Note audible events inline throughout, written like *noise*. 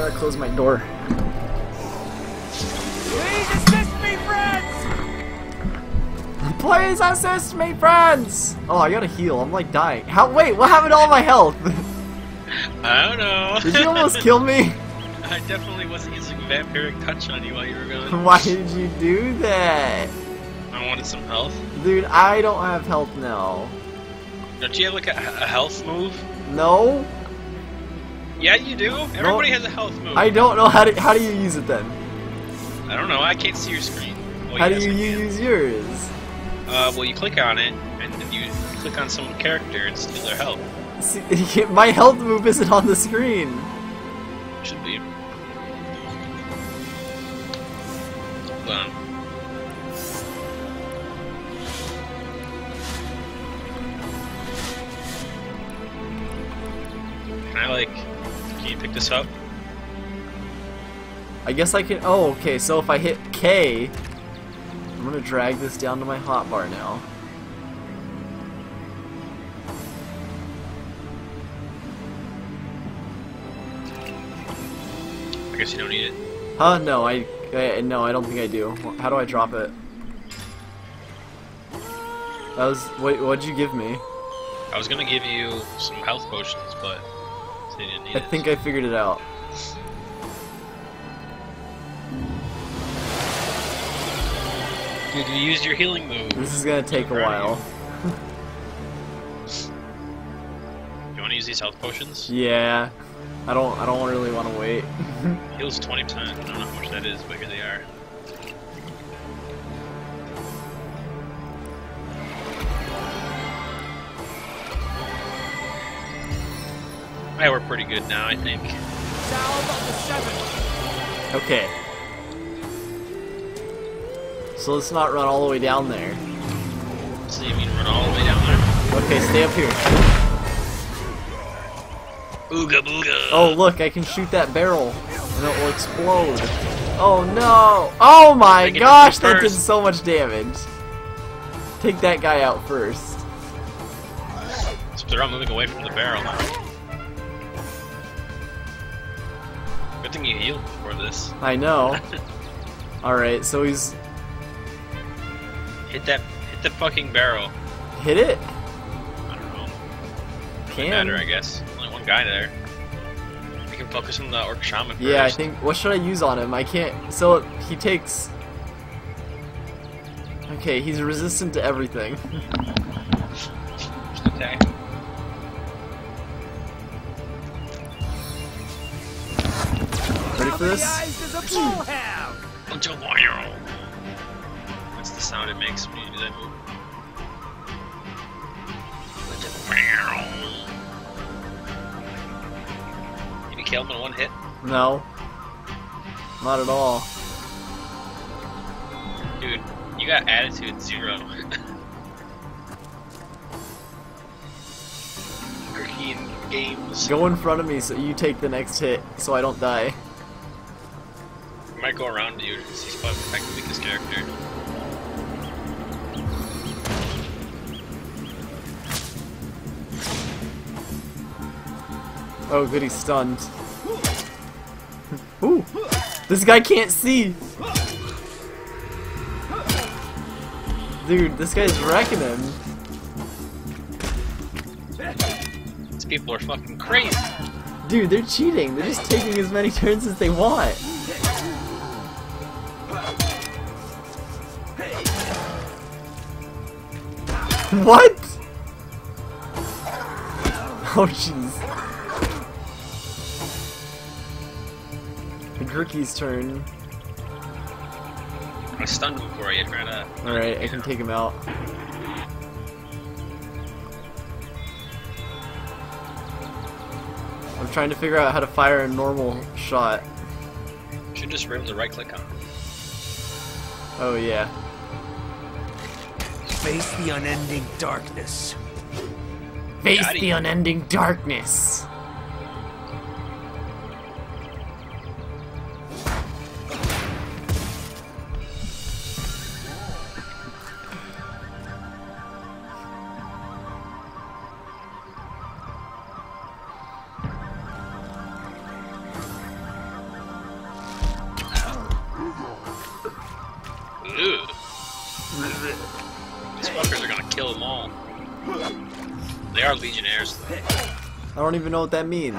gotta close my door. Please assist me, friends! Please assist me, friends! Oh, I gotta heal. I'm like dying. How? Wait, what happened to all my health? *laughs* I don't know. Did you almost kill me? *laughs* I definitely wasn't using vampiric touch on you while you were gone. *laughs* Why did you do that? I wanted some health. Dude, I don't have health now. Don't you have like a, a health move? No? Yeah, you do. Everybody has a health move. I don't know how to. How do you use it then? I don't know. I can't see your screen. How do yes, you use yours? Uh, well, you click on it, and then you click on some character and steal their health. See, *laughs* my health move isn't on the screen. Should be. Hold on. Pick this up? I guess I can. Oh, okay. So if I hit K, I'm gonna drag this down to my hotbar now. I guess you don't need it. Huh? No, I, I. No, I don't think I do. How do I drop it? That was. Wait, what'd you give me? I was gonna give you some health potions, but so you didn't need I it. think I figured it out. Dude, you used your healing move. This is gonna take a while. You want to use these health potions? Yeah. I don't. I don't really want to wait. *laughs* Heals 20%. I don't know how much that is, but here they are. Yeah, we're pretty good now, I think. Salve of the seven. Okay. So let's not run all the way down there. So you mean run all the way down there? Okay, stay up here. Ooga booga! Oh, look, I can shoot that barrel, and it will explode. Oh no! Oh my gosh, that did so much damage. Take that guy out first. So they're all moving away from the barrel. Good thing you healed before this. *laughs* I know. Alright, so he's Hit that, hit the fucking barrel. hit it. I don't know. Can. Matter, I guess. Only one guy there. We can focus on the orc shaman first. Yeah, I think. What should I use on him? I can't. So he takes. Okay, he's resistant to everything. *laughs* this? Eyes as a bullhound. Bunch of wire. That's the sound it makes when you do that move. Can you kill him in one hit? No. Not at all. Dude, you got attitude zero. *laughs* Green games. Go in front of me so you take the next hit, so I don't die. I might go around you because he's probably my weakest character. Oh, good, he's stunned. Ooh, this guy can't see. Dude, this guy's wrecking him. These people are fucking crazy. Dude, they're cheating. They're just taking as many turns as they want. *laughs* What? Oh jeez. Gricky's turn. I stunned him before he ran up. Alright, I can take him out. I'm trying to figure out how to fire a normal shot. Should just able to right click on him. Oh yeah. Face the unending darkness. Face the unending darkness. Don't even know what that means.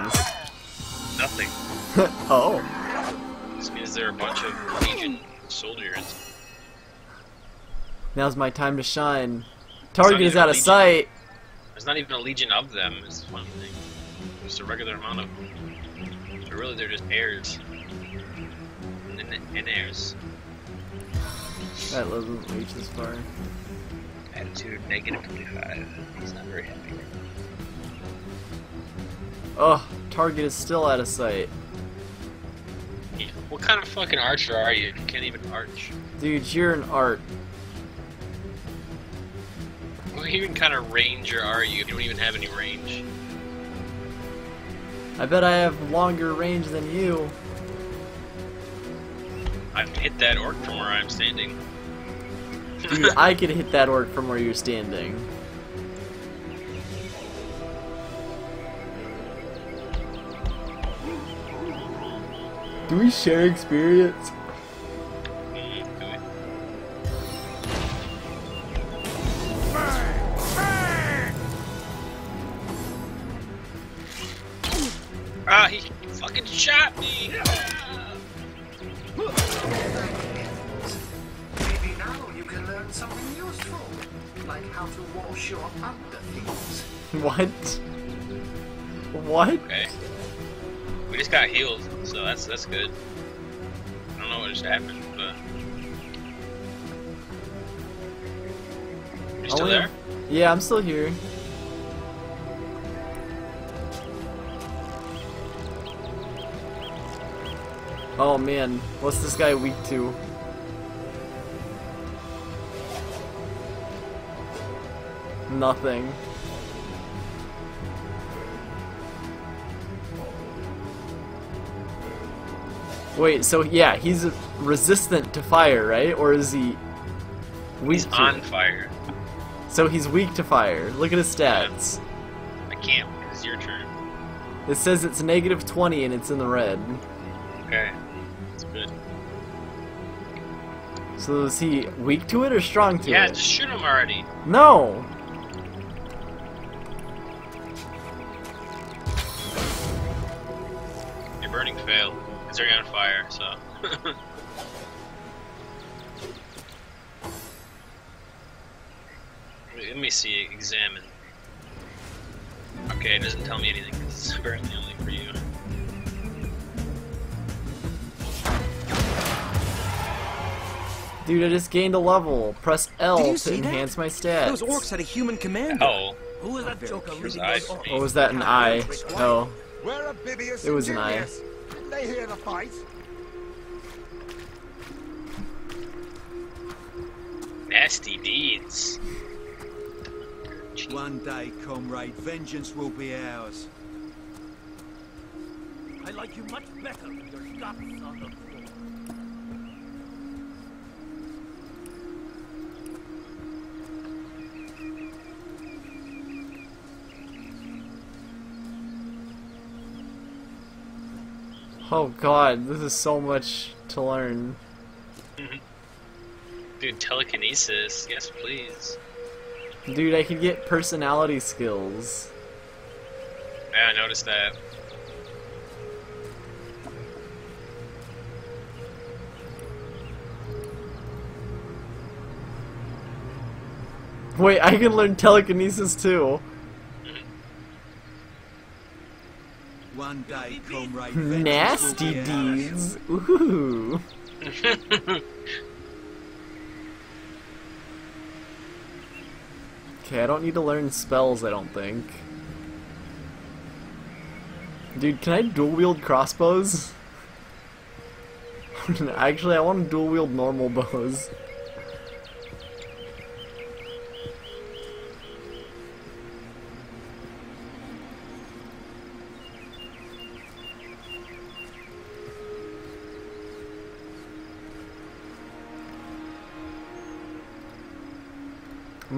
Nothing. *laughs* oh. This means they're a bunch of legion soldiers. Now's my time to shine. Target is out of sight. There's not even a legion of them, is one thing. Just a regular amount of them. But really, they're just heirs. And, and heirs. That doesn't reach this far. Attitude negative 25. He's not very happy. Oh, target is still out of sight. Yeah. What kind of fucking archer are you you can't even arch? Dude, you're an art. What even kind of ranger are you if you don't even have any range? I bet I have longer range than you. I can hit that orc from where I'm standing. Dude, *laughs* I could hit that orc from where you're standing. Do we share experience? Ah, he fucking shot me! Maybe now you can learn something useful, like how to wash your underthings. *laughs* What? What? Okay. We just got healed, so that's that's good. I don't know what just happened, but. You still oh, Only there? Yeah, I'm still here. Oh man, what's this guy weak to? Nothing. Wait, so yeah, he's resistant to fire, right? Or is he weak He's to on fire. So he's weak to fire. Look at his stats. I can't. It's your turn. It says it's negative 20 and it's in the red. Okay. That's good. So is he weak to it or strong to Yeah, it? Yeah, just shoot him already. No! Dude, I just gained a level. Press L to see that? enhance my stats. Those orcs had a human commander. Oh, Who was that joker leading eyes those orcs? Or was that an eye? Oh. Where are Bibius It was an eye. Didn't they hear the fight? Nasty deeds. One day, comrade, vengeance will be ours. I like you much better with your guts on the Oh god, this is so much to learn. Dude, telekinesis. Yes, please. Dude, I can get personality skills. Yeah, I noticed that. Wait, I can learn telekinesis too. One day, comrade, Nasty will be ours. deeds. Ooh. *laughs* Okay, I don't need to learn spells, I don't think. Dude, can I dual wield crossbows? *laughs* Actually, I want to dual wield normal bows.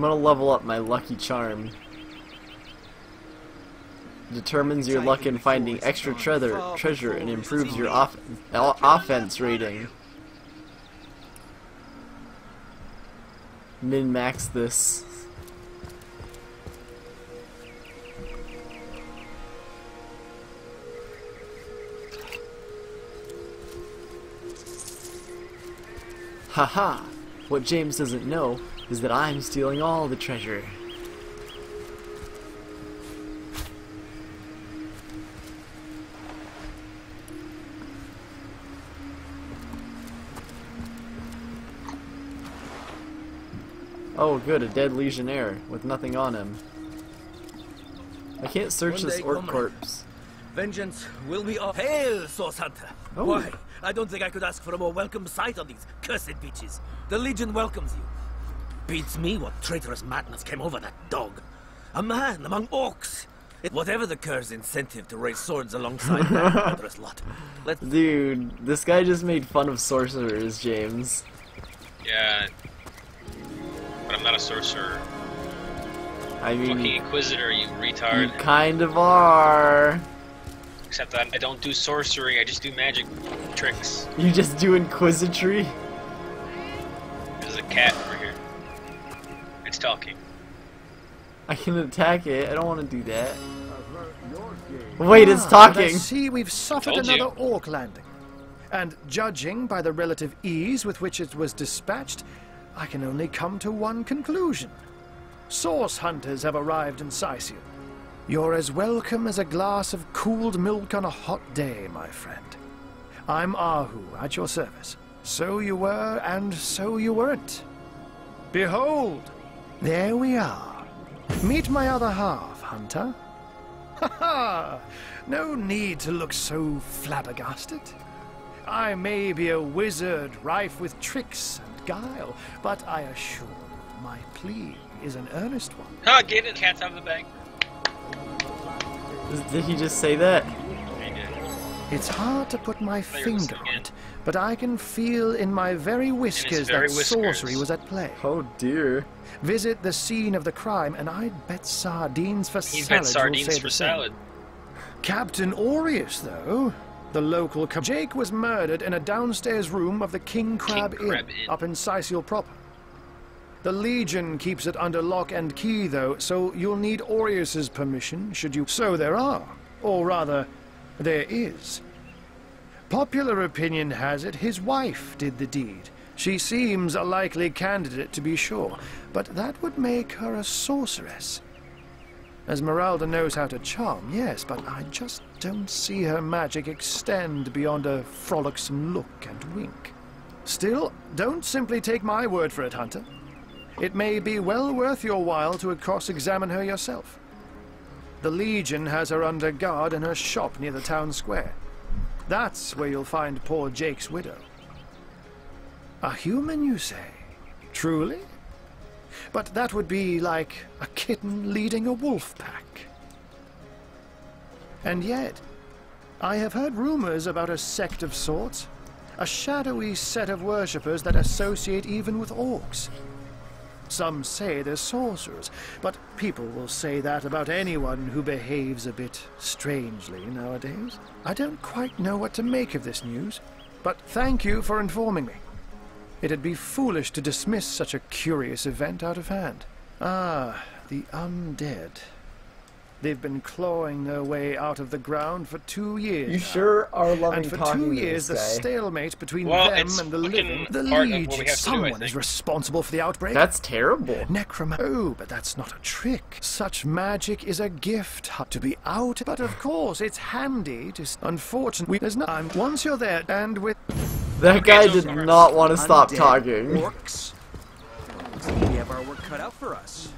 Gonna level up my lucky charm. Determines your luck in finding extra treasure, treasure and improves your off, offense rating. min-max this. Haha! What James doesn't know is that I'm stealing all the treasure. Oh good, a dead legionnaire with nothing on him. I can't search this orc corpse. Vengeance will be up. Hail, Source Hunter! Oh. Why, I don't think I could ask for a more welcome sight on these cursed beaches. The Legion welcomes you. Beats me what traitorous madness came over that dog. A man among orcs. It, whatever the cur's incentive to raise swords alongside that *laughs* murderous lot. Let's Dude, this guy just made fun of sorcerers, James. Yeah. But I'm not a sorcerer. I Fucking mean, Inquisitor, you retard. you retard. kind of are. Except that I don't do sorcery, I just do magic tricks. You just do inquisitry? There's a cat over here. It's talking. I can attack it. I don't want to do that. Wait, it's ah, talking. I see we've suffered Told you. another orc landing. And judging by the relative ease with which it was dispatched, I can only come to one conclusion. Source hunters have arrived in Cyseal. You're as welcome as a glass of cooled milk on a hot day, my friend. I'm Arhu, at your service. So you were, and so you weren't. Behold, there we are. Meet my other half, Hunter. Ha ha! No need to look so flabbergasted. I may be a wizard rife with tricks and guile, but I assure you, my plea is an earnest one. Ah, get it! Cat's out of the bag. Did he just say that? He did. It's hard to put my There it is finger on it, but I can feel in my very whiskers very that whiskers. sorcery was at play. Oh dear. Visit the scene of the crime, and I'd bet sardines for He's salad got will sardines say for the same. salad. Captain Aureus, though, the local co- Jake was murdered in a downstairs room of the King Crab, Crab Inn, Inn. up in Cyseal proper. The Legion keeps it under lock and key, though, so you'll need Aureus's permission should you. So there are, or rather, there is. Popular opinion has it his wife did the deed. She seems a likely candidate, to be sure, but that would make her a sorceress. Esmeralda knows how to charm, yes, but I just don't see her magic extend beyond a frolicsome look and wink. Still, don't simply take my word for it, Hunter. It may be well worth your while to cross-examine her yourself. The Legion has her under guard in her shop near the town square. That's where you'll find poor Jake's widow. A human, you say? Truly? But that would be like a kitten leading a wolf pack. And yet, I have heard rumors about a sect of sorts, a shadowy set of worshippers that associate even with orcs. Some say they're sorcerers, but people will say that about anyone who behaves a bit strangely nowadays. I don't quite know what to make of this news, but thank you for informing me. It'd be foolish to dismiss such a curious event out of hand. Ah, the undead. They've been clawing their way out of the ground for two years. You now. sure are loving And for talking two years, the stalemate between Well, them and the fucking living. The part of Legion. have do, Someone is responsible for the outbreak. That's terrible. Necrom. Oh, but that's not a trick. Such magic is a gift hu- to be out. But of course, it's handy to. s- Unfortunately, there's no. I'm, once you're there, and with. That guy did not want to stop talking. Orcs. Looks we have our work cut out for us.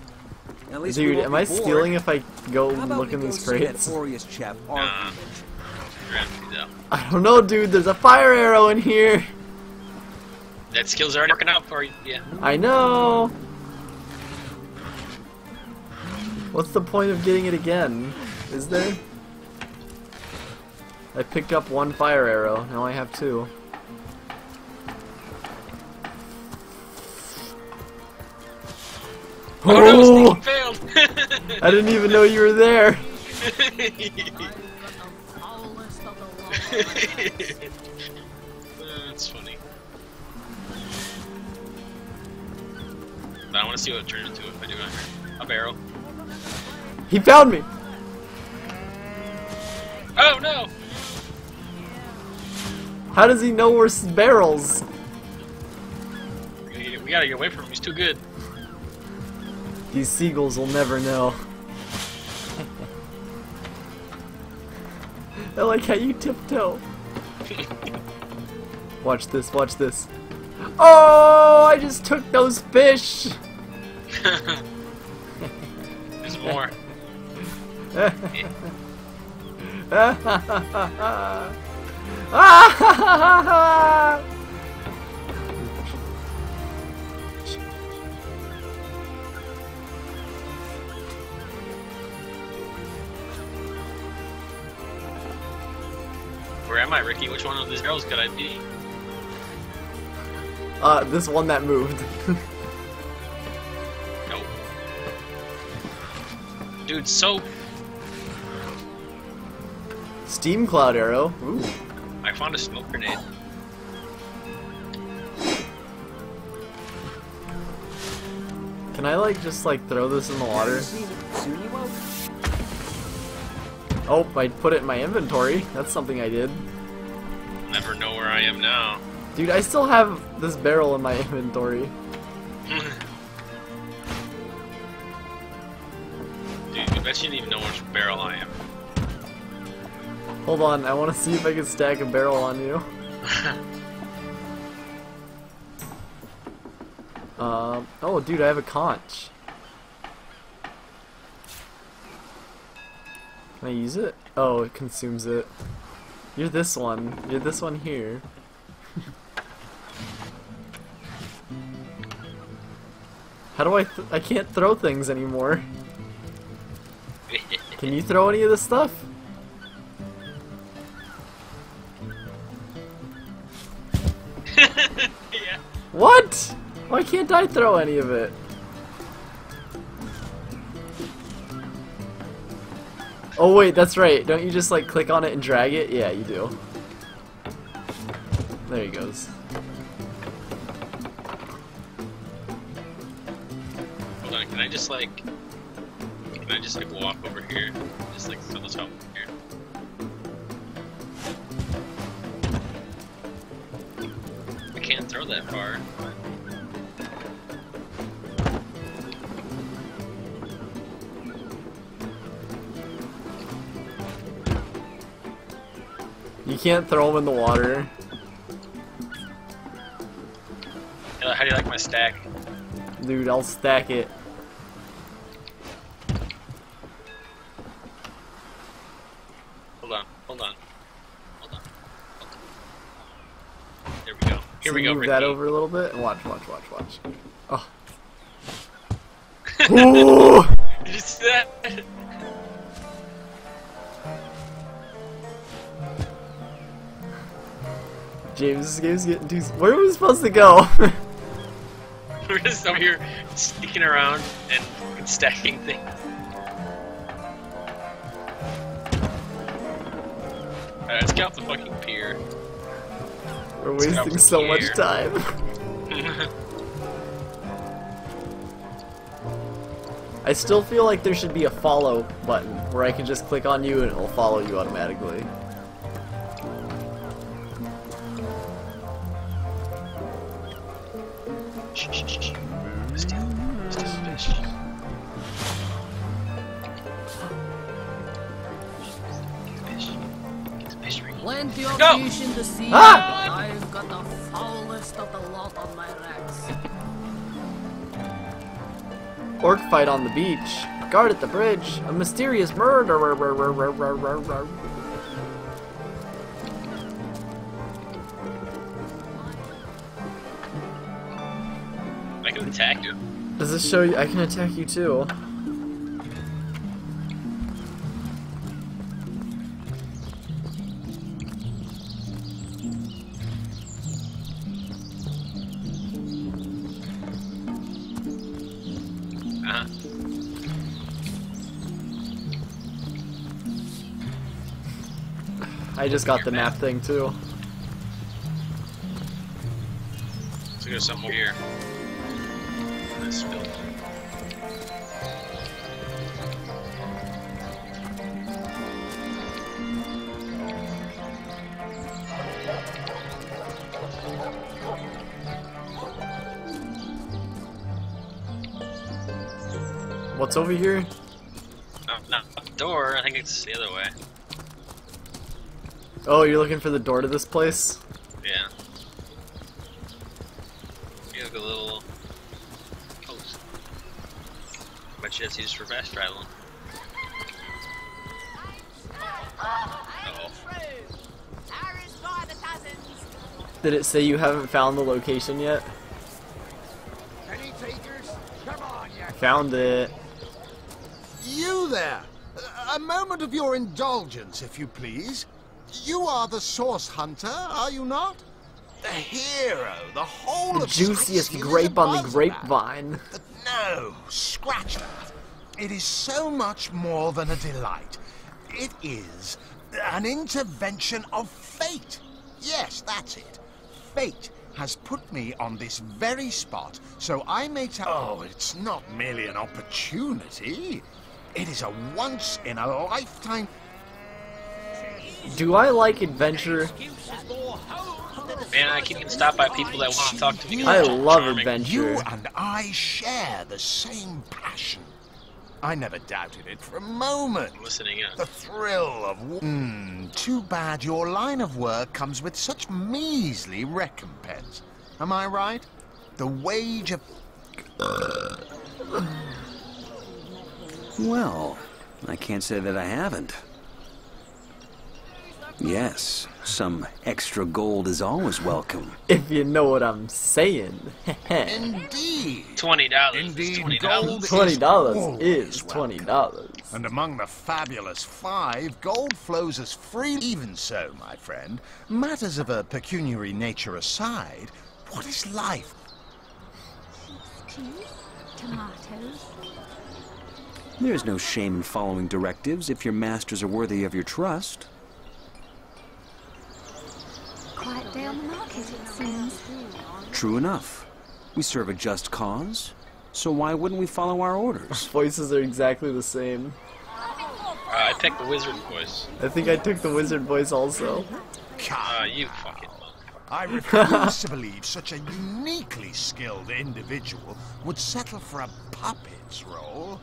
At least Dude, am I bored. stealing if I go look in these crates? Aureus chap, Nah. Arthur. You're empty though. I don't know, dude. There's a fire arrow in here. That skill's already working out for you. Yeah. I know. What's the point of getting it again? Is there? I picked up one fire arrow. Now I have two. Oh, Oh! failed. *laughs* I didn't even know you were there. *laughs* That's funny. But I want to see what it turns into if I do it. A barrel. He found me! Oh no! How does he know we're barrels? We gotta get- we gotta get away from him. He's too good. These seagulls will never know. I like how you tiptoe. Watch this, watch this. Oh, I just took those fish! There's more. *laughs* Where am I, Ricky? Which one of these girls could I be? uh, this one that moved. *laughs* No. Dude, so Steam Cloud Arrow. Ooh. I found a smoke grenade. Can I like just like throw this in the water? Soon you won't. Oh, I put it in my inventory. That's something I did. Never know where I am now. Dude, I still have this barrel in my *laughs* inventory. *laughs* Dude, I bet you didn't even know which barrel I am. Hold on, I want to see if I can stack a barrel on you. *laughs* Um, oh, dude, I have a conch. Can I use it? Oh, it consumes it. You're this one. You're this one here. How do I? Th I can't throw things anymore. Can you throw any of this stuff? *laughs* yeah. What? Why can't I throw any of it? Oh wait, that's right. Don't you just like click on it and drag it? Yeah, you do. There he goes. Hold on, can I just like can I just like walk over here? Just like to the top here. I can't throw that far. Can't throw them in the water. How do you like my stack? Dude, I'll stack it. Hold on, hold on. Hold on. Hold on. There we go. Here So we go, move Ricky. that over a little bit and watch, watch, watch, watch. *laughs* Oh. Ooh! Did *laughs* you see that? James, this game's getting too. Where are we supposed to go? *laughs* We're just over here sneaking around and stacking things. Alright, let's get off the fucking pier. We're Let's wasting so much time. *laughs* I still feel like there should be a follow button where I can just click on you and it will follow you automatically. Shh, shh, shh, shh. Plenty of Go! fish in the sea. Ah! I've got the foulest of the lot on my racks. Orc fight on the beach. Guard at the bridge. A mysterious murderer. Does this show you I can attack you too? Uh-huh. I just got the map thing too. So there's something here. I spilled. What's over here? No, not the door. I think it's the other way. Oh, you're looking for the door to this place? Yeah. You have a little Bet you that's used for fast traveling. Uh-oh. Did it say you haven't found the location yet? Any takers? Come on, you Found it. You there! A moment of your indulgence, if you please. You are the source hunter, are you not? The hero, the whole The of juiciest grape on the grapevine. But no, scratch that. It is so much more than a delight. It is an intervention of fate. Yes, that's it. Fate has put me on this very spot, so I may tell. Oh, it's not merely an opportunity. It is a once in a lifetime. Do I like adventure? Man, I keep getting stopped by people that want to talk to me. I love charming. adventure. You and I share the same passion. I never doubted it for a moment. Listening in. The thrill of. Hmm, too bad your line of work comes with such measly recompense. Am I right? The wage of. Well, I can't say that I haven't. Yes, some extra gold is always welcome. If you know what I'm saying. Indeed. Twenty dollars. Indeed, Twenty dollars. Twenty dollars is twenty dollars. And among the fabulous five, gold flows as free. Even so, my friend, matters of a pecuniary nature aside, what is life? Cheese, tomatoes. There's no shame in following directives if your masters are worthy of your trust. Quiet day on the market, it seems. True enough. We serve a just cause, so why wouldn't we follow our orders? *laughs* Voices are exactly the same. Uh, I picked the wizard voice. I think I took the wizard voice also. Uh, you fucking. I refuse to believe such a uniquely skilled individual would settle for a puppet's role.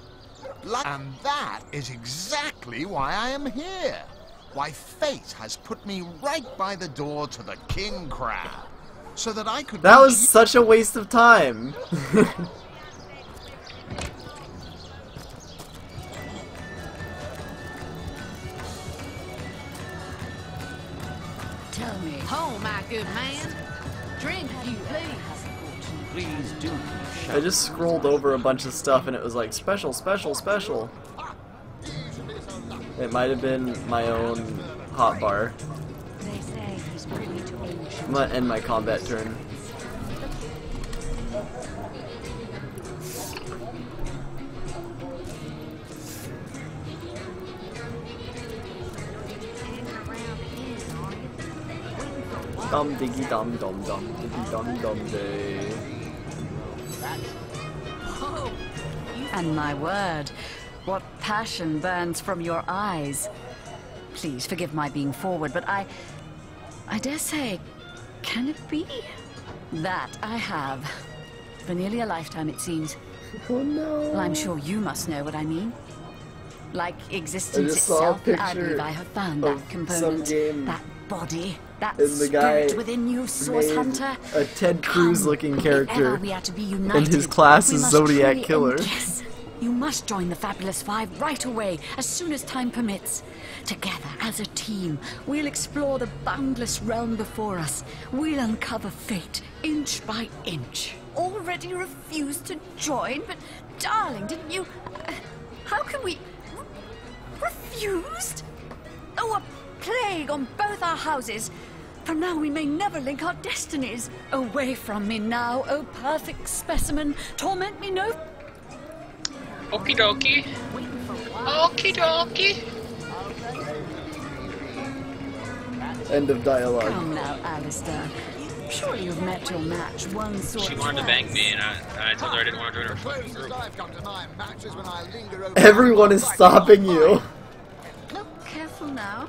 And that is exactly why I am here. Why fate has put me right by the door to the king crab. So that I could That was such a waste of time. *laughs* Tell me. Oh, my good man. Drink you please. Please do. I just scrolled over a bunch of stuff and it was like special, special, special. It might have been my own hotbar. They say he's privy to ancient. I'm gonna end my combat turn. Dum diggy dum dum dum diggy dum dum day. And my word, what passion burns from your eyes. Please forgive my being forward, but I. I dare say, can it be? That I have. For nearly a lifetime, it seems. Oh no. Well, I'm sure you must know what I mean. Like existence itself, I believe I have found that component. That body, that and the guy spirit within you, Source Hunter. a Ted Cruz Come, looking if character, we are to be united, and his class is Zodiac Killer. You must join the Fabulous Five right away, as soon as time permits. Together, as a team, we'll explore the boundless realm before us. We'll uncover fate, inch by inch. Already refused to join, but darling, didn't you? Uh, how can we? Refused? Oh, a plague on both our houses. For now we may never link our destinies. Away from me now, oh perfect specimen. Torment me no Okie dokie. Okie dokie. End of dialogue. Come now, Alistair. Surely you've met your match one sort She wanted to bang me, and I, I told her I didn't want to join her fucking group. *laughs* Everyone is stopping you. Look, careful now.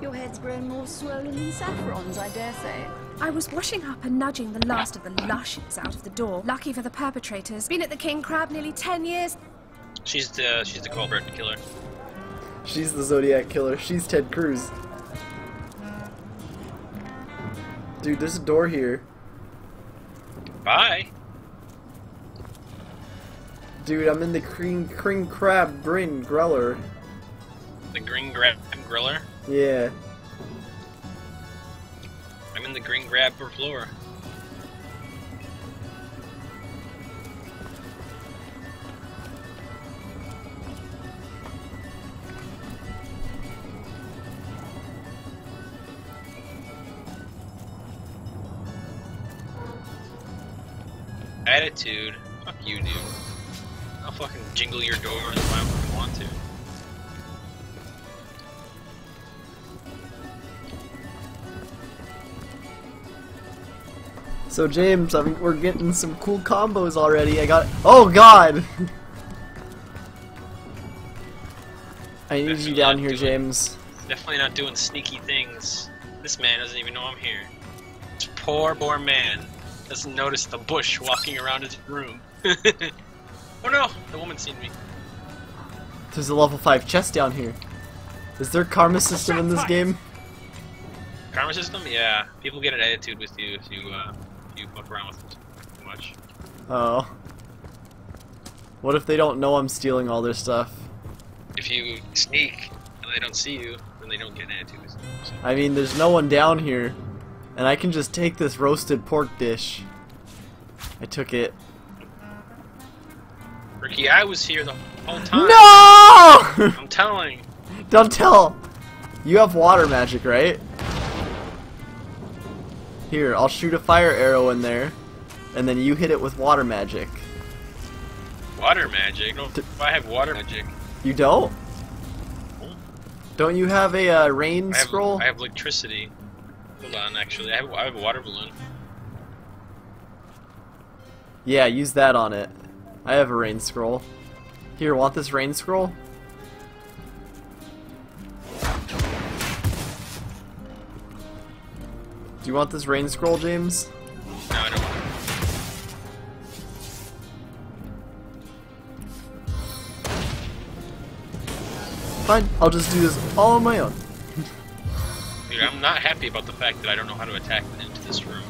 Your head's grown more swollen than saffron's, I dare say. I was washing up and nudging the last of the lushes out of the door. Lucky for the perpetrators. Been at the King Crab nearly ten years. She's the she's the culprit killer. She's the Zodiac killer. She's Ted Cruz. Dude, there's a door here. Bye. Dude, I'm in the cream cream crab grin greller. The green grab griller. Yeah. I'm in the green grab for Attitude. Fuck you, dude. I'll fucking jingle your doors if I fucking want to. So James, I mean, we're getting some cool combos already. I got. Oh God! I need you down here, James. Definitely not doing sneaky things. This man doesn't even know I'm here. This poor, poor man doesn't notice the bush walking around his room. *laughs* oh no! The woman seen me. There's a level five chest down here. Is there karma system in this game? Karma system? Yeah. People get an attitude with you if you uh, if you fuck around with them too much. Oh. What if they don't know I'm stealing all their stuff? If you sneak and they don't see you, then they don't get an attitude with you. So. I mean, there's no one down here. And I can just take this roasted pork dish. I took it. Ricky, I was here the whole time. No! *laughs* I'm telling. Don't tell. You have water magic, right? Here, I'll shoot a fire arrow in there, and then you hit it with water magic. Water magic? No, if I have water magic. You don't? Don't you have a uh, rain I have, scroll? I have electricity. Hold on, actually, I have, I have a water balloon. Yeah, use that on it. I have a rain scroll. Here, want this rain scroll? Do you want this rain scroll, James? No, I don't want it. Fine, I'll just do this all on my own. Dude, I'm not happy about the fact that I don't know how to attack into this room.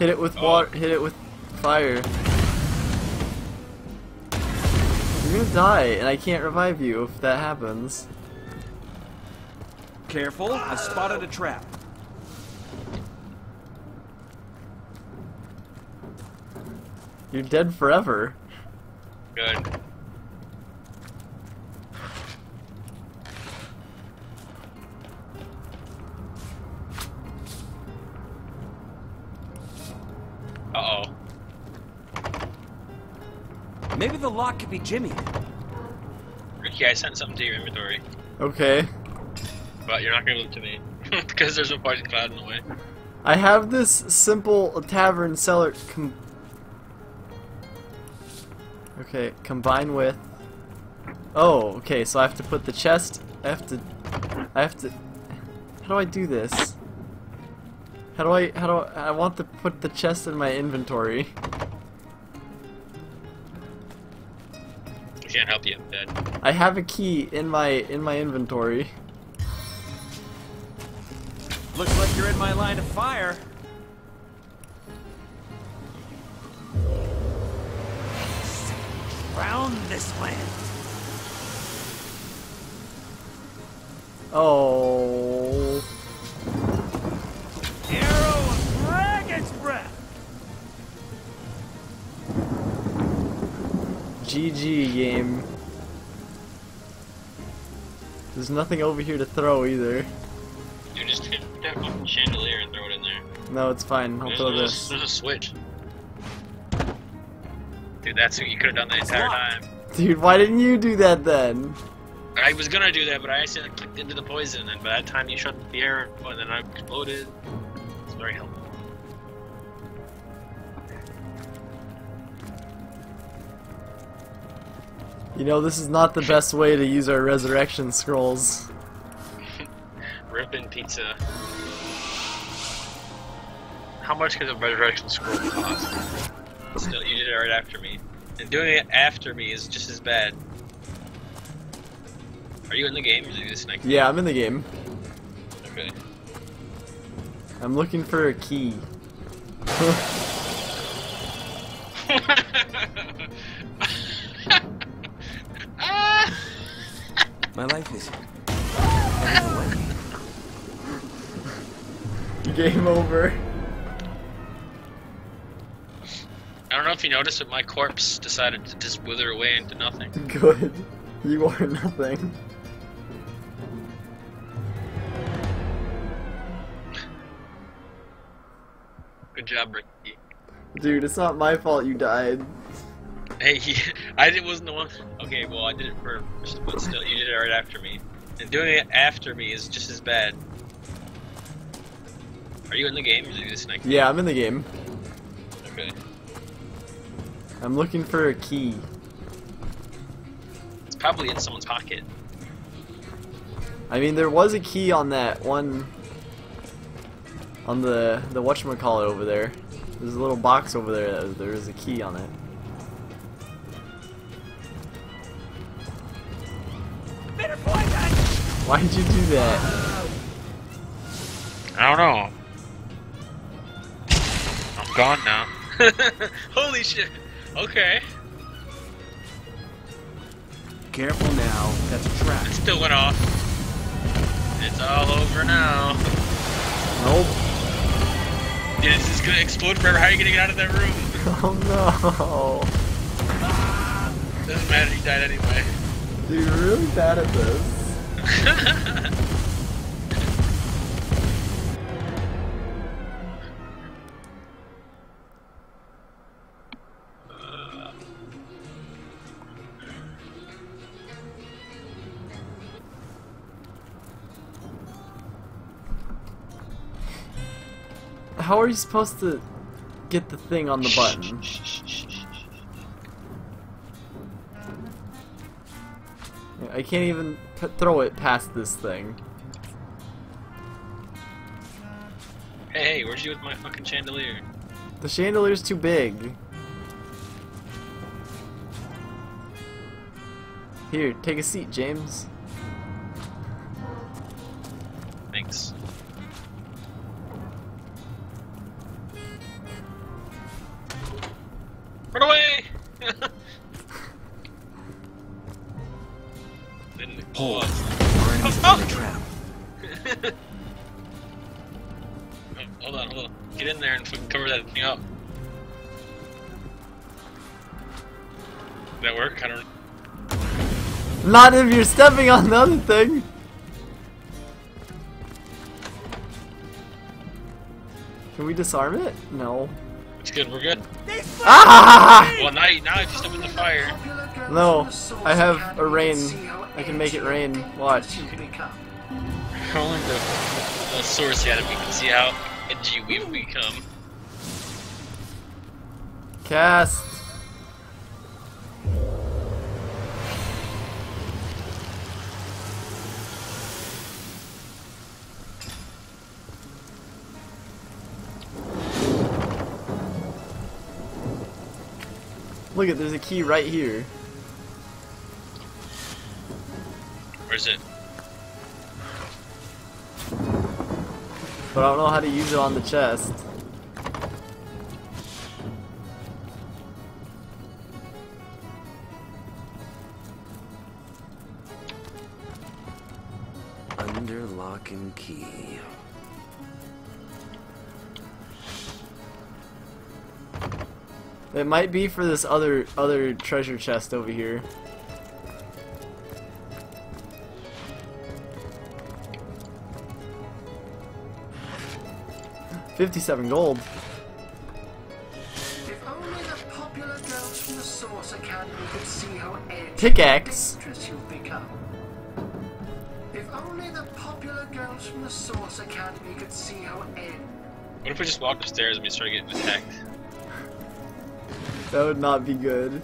Hit it with Oh. water. Hit it with fire. You're gonna die, and I can't revive you if that happens. Careful, I spotted a trap. You're dead forever. Good. Uh oh. Maybe the lock could be Jimmy. Ricky, I sent something to your inventory, Okay. but you're not gonna look to me *laughs* because there's a poison cloud in the way. I have this simple tavern cellar. Com okay, combine with. Oh, okay. So I have to put the chest. I have to. I have to. How do I do this? How do I? How do I? I want to put the chest in my inventory. I can't help you, I'm dead. I have a key in my in my inventory. Looks like you're in my line of fire. Round this land. Oh. GG game. There's nothing over here to throw either. Dude, just hit that fucking chandelier and throw it in there. No, it's fine. I'll There's, throw there's, this. A, there's a switch. Dude, that's what you could have done the entire time. Dude, why didn't you do that then? I was gonna do that, but I accidentally clicked into the poison, and by that time you shut the air, and then I exploded. Very helpful. You know, this is not the best way to use our resurrection scrolls. *laughs* Rippin' pizza. How much could a resurrection scroll cost? Still, you did it right after me. And doing it after me is just as bad. Are you in the game or did you Yeah, I'm in the game. Okay. I'm looking for a key. *laughs* My life is. *laughs* Game over. I don't know if you noticed, but my corpse decided to just wither away into nothing. *laughs* Good. You are nothing. Good job, Ricky. Dude, it's not my fault you died. Hey, *laughs* I did, wasn't the one. Okay, well, I did it first, but still, you did it right after me. And doing it after me is just as bad. Are you in the game or did just like Yeah, I'm in the game. Okay. I'm looking for a key. It's probably in someone's pocket. I mean, there was a key on that one. On the the whatchamacallit over there. There's a little box over there. That there is a key on it. Why did you do that? I don't know. I'm gone now. *laughs* Holy shit. Okay. Careful now. That's a trap. It still went off. It's all over now. Nope. Dude, it's just gonna explode forever. How are you gonna get out of that room? *laughs* Oh no. Ah, doesn't matter, he died anyway. Dude, you're really bad at this. *laughs* How are you supposed to get the thing on the button? I can't even p throw it past this thing. Hey, hey, where'd you with my fucking chandelier? The chandelier's too big. Here, take a seat, James. Not if you're stepping on the other thing. Can we disarm it? No. It's good. We're good. Ah! Well, now, now you step in the fire. No, I have a rain. I can make it rain. Watch. *laughs* Only the, the source yet, we can see how edgy we've become. Cast. Look at there's a key right here. Where's it? But I don't know how to use it on the chest. Under lock and key. It might be for this other other treasure chest over here. Fifty-seven gold. If only the popular girls from the Source Academy could see how edgy Pickaxe. you've become. If only the popular girls from the Source Academy could see how ed What if we just walk upstairs and we start getting attacked? That would not be good.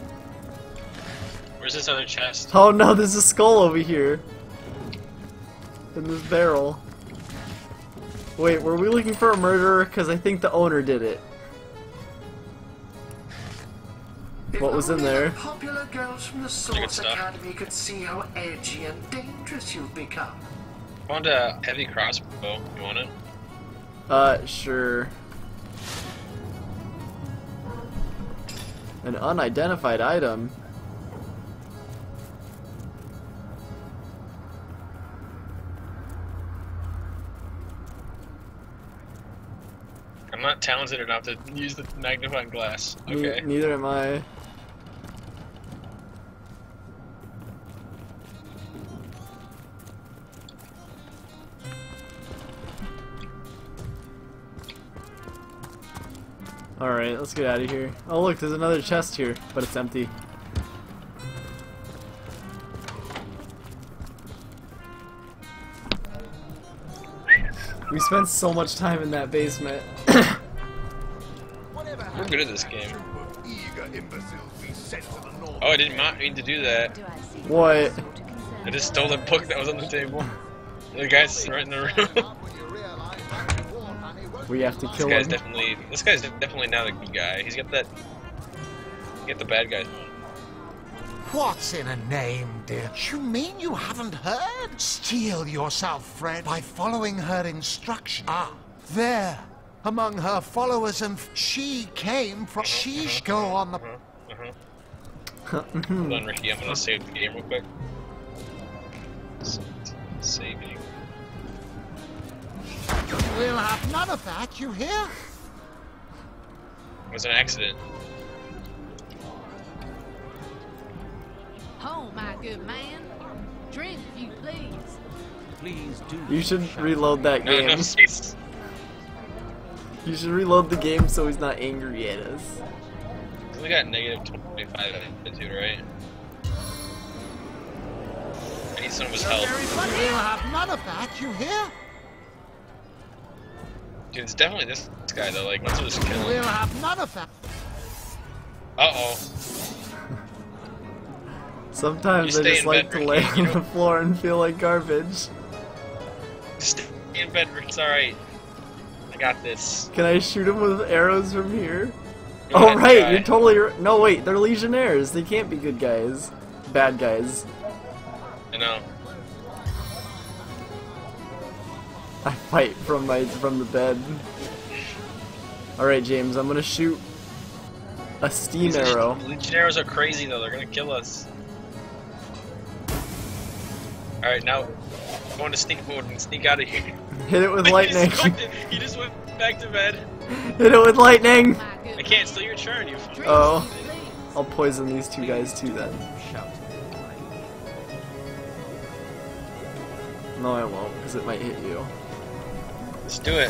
Where's this other chest? Oh no, there's a skull over here. In this barrel. Wait, were we looking for a murderer? Because I think the owner did it. If What was in only the there? Popular girls from the Good Source. Academy could see how edgy and dangerous you've become. Found a heavy crossbow. You want it? Uh, sure. An unidentified item. I'm not talented enough to use the magnifying glass. Ne- Okay. neither am I. Alright, let's get out of here. Oh look, there's another chest here, but it's empty. We spent so much time in that basement. We're good at this game. Oh, I did not mean to do that. what? I just stole the book that was on the table. The guy's right in the room. We have to this kill guy's him. definitely. This guy's definitely not a good guy. He's got that. Get the bad guys. What's in a name, dear? You mean you haven't heard? Steel yourself, Fred, by following her instruction. Ah, there. Among her followers, and f- she came from. Uh-huh, she sh- go uh-huh, on the. *laughs* Hold on, Ricky. I'm gonna save the game real quick. S- Saving. We'll have none of that, you hear? It was an accident. Oh, my good man. Drink, if you please. Please do. You should reload that No, game. *laughs* no. You should reload the game so he's not angry at us. We got negative 25 attitude, right? I need some of his help. We'll have none of that, you hear? Dude, it's definitely this, this guy though. Like, let's just kill him. We'll have none of that. Uh oh. Sometimes I just like to lay on the floor and feel like garbage. Stay in bed, Rick. It's alright. I got this. Can I shoot him with arrows from here? Go oh ahead, right, try. you're totally r- no wait. They're legionnaires. They can't be good guys, bad guys. I know. I fight from my from the bed. All right, James. I'm gonna shoot a steam These arrow. arrows are crazy though. They're gonna kill us. All right, now going to sneak mode and sneak out of here. *laughs* Hit it with *laughs* He lightning. just. He just went back to bed. *laughs* Hit it with lightning. I can't steal your turn. You. Oh. if you please. I'll poison these two guys too then. No, I won't, because it might hit you. Let's do it.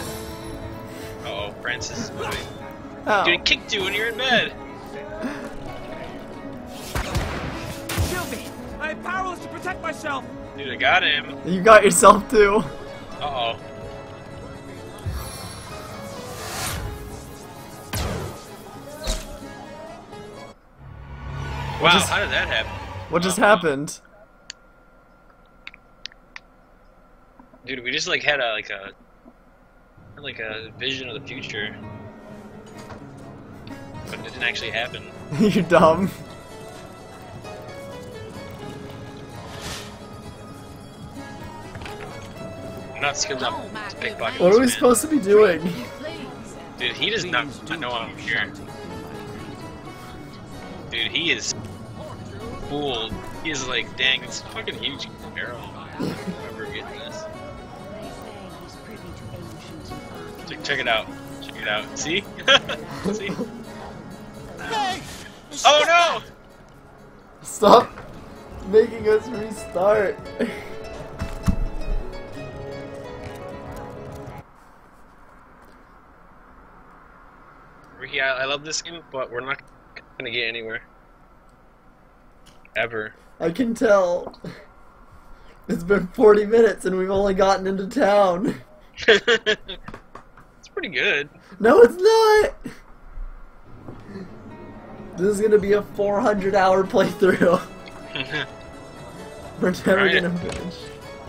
Uh oh, Francis is moving. Ow. Dude, kicked you when you're in bed. Shield me! I am powerless to protect myself! Dude, I got him. You got yourself too. Uh oh. Wow, just- how did that happen? What just Uh, happened? Dude, we just like had a like a had, like a vision of the future, but it didn't actually happen. *laughs* you dumb. I'm not skilled Oh, enough my to pickpocket. What are we man. supposed to be doing? If you please. Dude, he does not know I'm here. Dude, he is fooled. He is like, dang, it's a fucking huge barrel. Check, check it out. Check it out. See? *laughs* See? Hey! Oh no! Stop making us restart. Ricky, I, I love this game, but we're not gonna get anywhere. Ever. I can tell. It's been 40 minutes and we've only gotten into town. *laughs* it's pretty good. No, it's not! This is gonna be a 400 hour playthrough. *laughs* We're never Alright. gonna finish.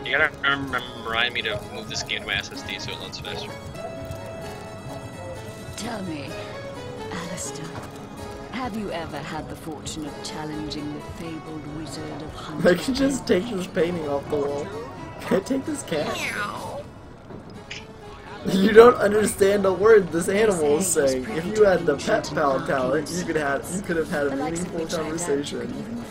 You gotta rem- rem- remind me to move this game to my SSD so it loads faster. Tell me, Alistair, have you ever had the fortune of challenging the fabled wizard of I hunting? can just take this painting off the wall. Can I take this cat? *laughs* You don't understand a word this animal is saying. If you had the pet pal talent, you could have you could have had a The likes of meaningful which I doubt you could conversation.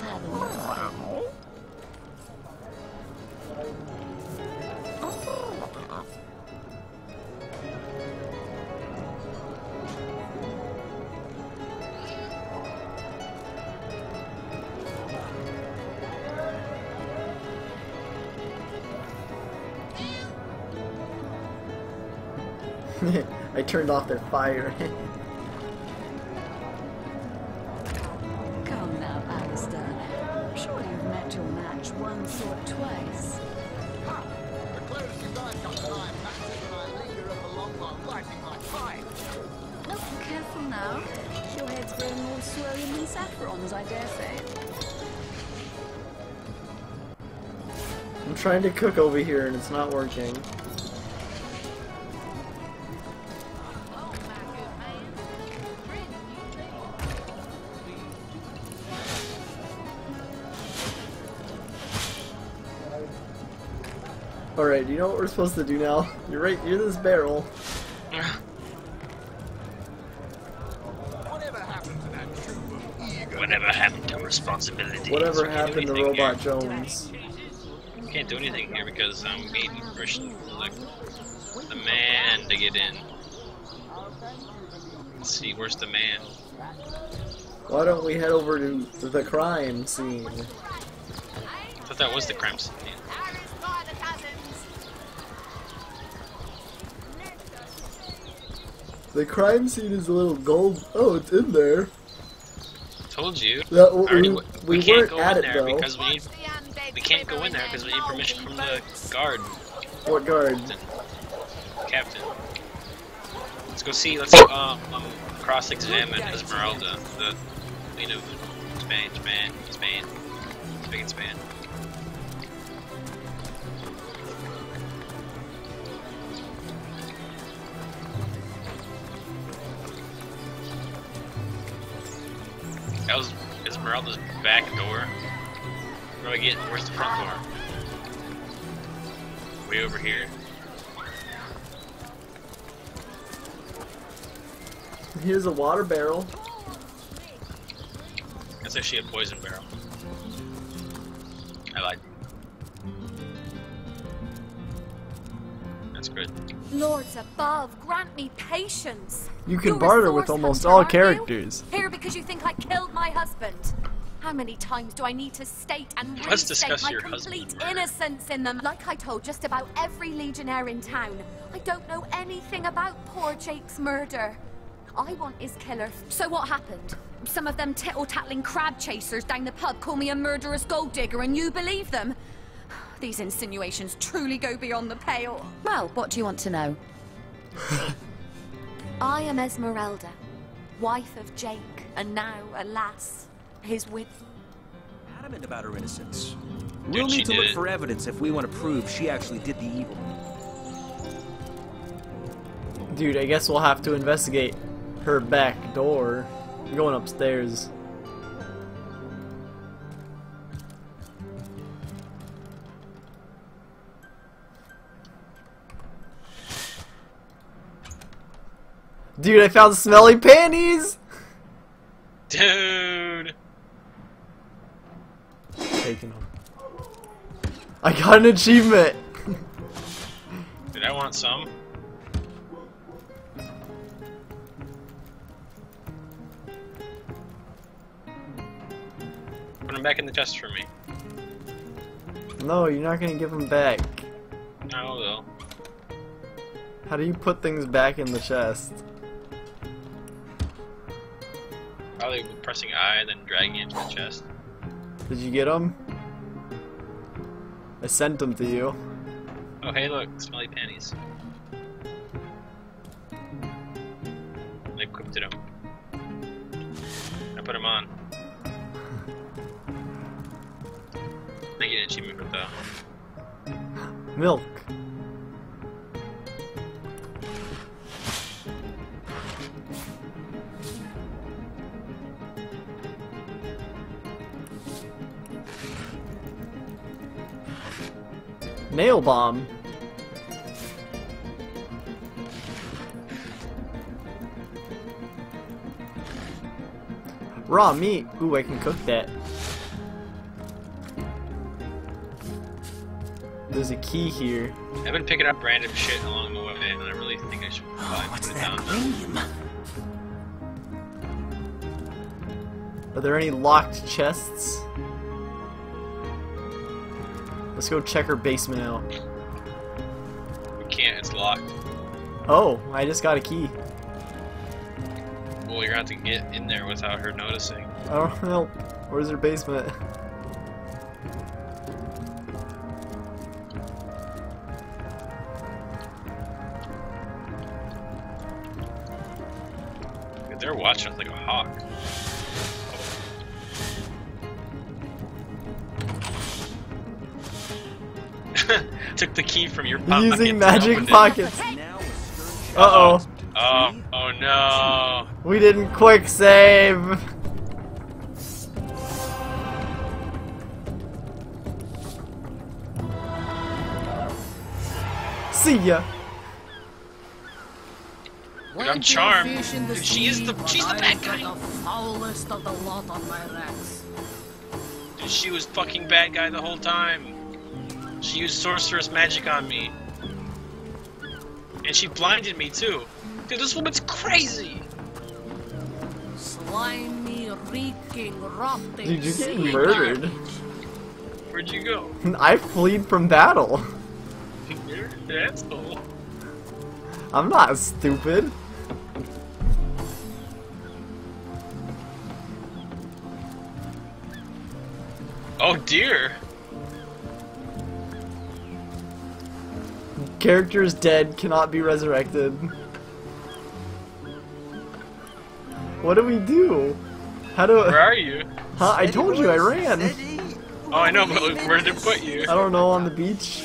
*laughs* I turned off their fire. *laughs* Come now, Alistair. Surely you've met your match once or twice. Look, careful now. Your head's growing more swollen than saffrons, I dare say. I'm trying to cook over here and it's not working. Alright, you know what we're supposed to do now? *laughs* You're right, you're this barrel. Whatever happened to that troop Whatever happened to responsibility? Whatever happened to Robot Jones? Can't do anything here because I'm waiting for like the man to get in. Let's see, where's the man? Why don't we head over to the crime scene? I thought that was the crime scene. The crime scene is a little gold. Oh, it's in there. Told you. That- I already we- we can't weren't go at in it, there though. because we need. We can't go in there because we need permission from the guard, What guard? captain. Let's go see. Let's go, um, um cross-examine Esmeralda, the queen of Spain, Spain, Spain, Spain, Spain. Esmeralda's back door. Where do I get? Where's the front door? Way over here. Here's a water barrel. That's actually a poison barrel. I like. That's good. Lords above, grant me patience. You can You're barter with almost hunter, all aren't you? characters. Here because you think I killed my husband. How many times do I need to state and restate my complete innocence in them? Like I told just about every legionnaire in town, I don't know anything about poor Jake's murder. I want his killer. So what happened? Some of them tittle-tattling crab chasers down the pub call me a murderous gold digger and you believe them? These insinuations truly go beyond the pale. Well, what do you want to know? *laughs* I am Esmeralda, wife of Jake, and now, alas, his widow. Adamant about her innocence. Dude, we'll need to look it. for evidence if we want to prove she actually did the evil. Dude, I guess we'll have to investigate her back door. I'm going upstairs. Dude, I found smelly panties! Dude! Taking them. I got an achievement! Did I want some? Put them back in the chest for me. No, you're not gonna give them back. No, though. How do you put things back in the chest? Probably pressing I, and then dragging it into the chest. Did you get them? I sent them to you. Oh, hey, look, smelly panties. I equipped him. I put him on. I get an achievement for that. Milk. Nail bomb. Raw meat. Ooh, I can cook that. There's a key here. I've been picking up random shit along the way, and I really think I should probably put it down. now. Are there any locked chests? Let's go check her basement out. We can't, it's locked. Oh, I just got a key. Well, you're gonna have to get in there without her noticing. Oh, well, where's her basement? Took the key from your pocket. Using magic pockets. Uh oh. Oh, no. We didn't quick save. See ya. Dude, I'm charmed. Dude, she is the she's the bad guy. The foulest of the lot on my racks. Dude, she was fucking bad guy the whole time. She used sorceress magic on me. And she blinded me too. Dude, this woman's crazy. Slimy, reeking, rotting. Dude, you're getting sea murdered. Where'd you go? *laughs* I fled from battle. You're an asshole. I'm not stupid. Oh dear. Character is dead, cannot be resurrected. What do we do? How do Where are you? Huh? I told you I ran. Oh, I know, but like, where did it put you? I don't know, on the beach.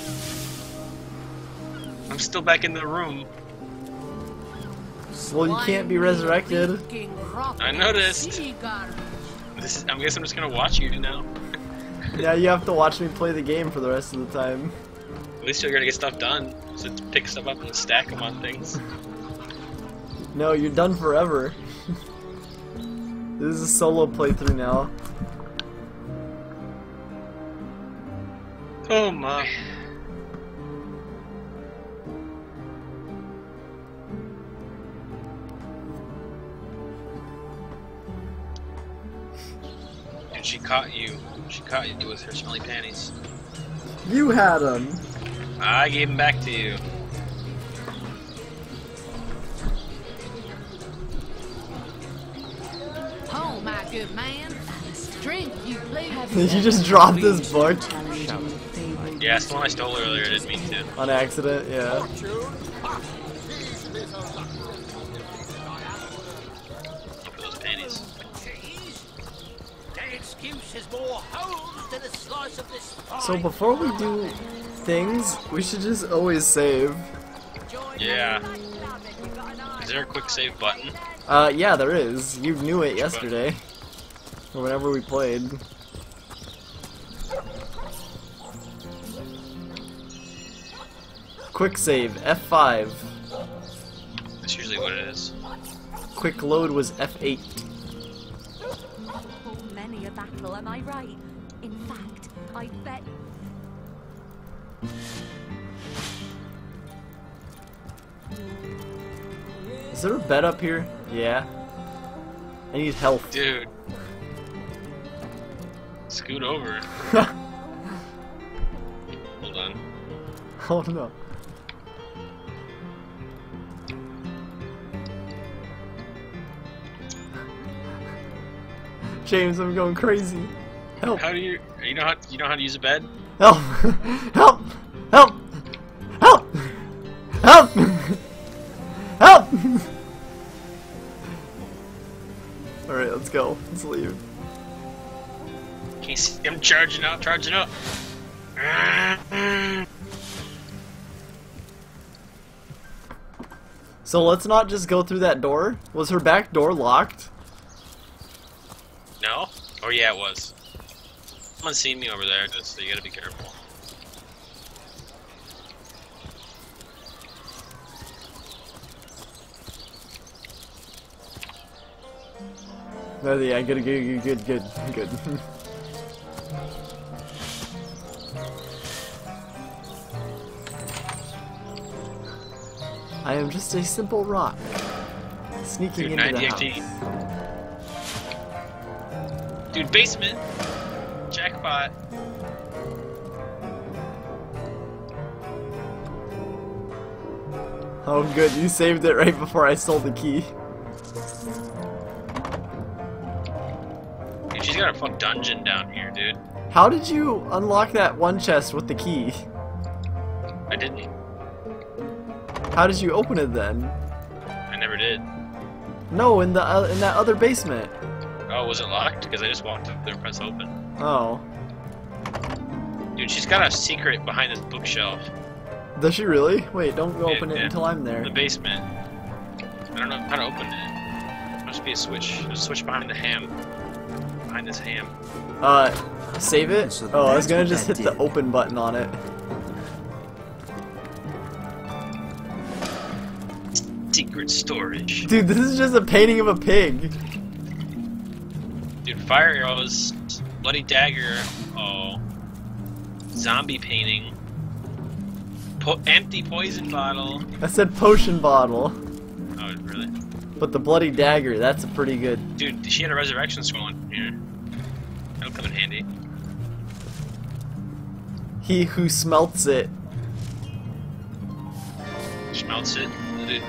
I'm still back in the room. Well, you can't be resurrected. I noticed. This is, I guess I'm just gonna watch you now. Yeah, you have to watch me play the game for the rest of the time. At least you're gonna get stuff done. So pick stuff up and stack them on things. *laughs* No, you're done forever. *laughs* this is a solo playthrough now. Oh my. And she caught you. She caught you with her smelly panties. You had him. I gave him back to you. Oh, my good man. Drink, you please. Did you just drop this book Yeah, it's the one I stole earlier. I didn't mean to. on accident? Yeah. Look at those panties. That excuse is more holes than a slice of this So before we do things, we should just always save. Yeah. Is there a quick save button? Uh, yeah, there is. You knew it yesterday. Or whenever we played. Quick save, F5. That's usually what it is. Quick load was F8. Oh, many a battle, am I right? In fact, I bet Is there a bed up here? Yeah. I need health. Dude. Scoot over. *laughs* Hold on. oh no. James, I'm going crazy. Help! How do you you know how you know how to use a bed? Help! Help! Help! Help! Help! Help! Alright, let's go. Let's leave. Can you see him charging up, charging up? So let's not just go through that door. Was her back door locked? No? Oh yeah, it was. Someone's seen me over there, so you gotta be careful. No, yeah, good, good, good, good, good, good. *laughs* I am just a simple rock, sneaking Dude, into the 90 house. Dude, basement! Oh, good, you saved it right before I stole the key. Dude, she's got a fuck dungeon down here, dude. How did you unlock that one chest with the key? I didn't. How did you open it then? I never did. No, in the uh, in that other basement. Oh, was it locked? Because I just walked up there and pressed open. Oh, Dude, she's got a secret behind this bookshelf. does she really? Wait, don't go Yeah, open it yeah. until I'm there. The basement. I don't know how to open it. Must be a switch. There's a switch behind the ham. Behind this ham. Uh, save it. So oh, I was gonna just that hit the open button on it. Secret storage. Dude, this is just a painting of a pig. Dude, fire arrows, bloody dagger, zombie painting, po empty poison bottle. I said potion bottle, Oh, really? but the bloody dagger, that's a pretty good. Dude, she had a resurrection scroll in here. That'll come in handy. He who smelts it. Smelts it. Dude,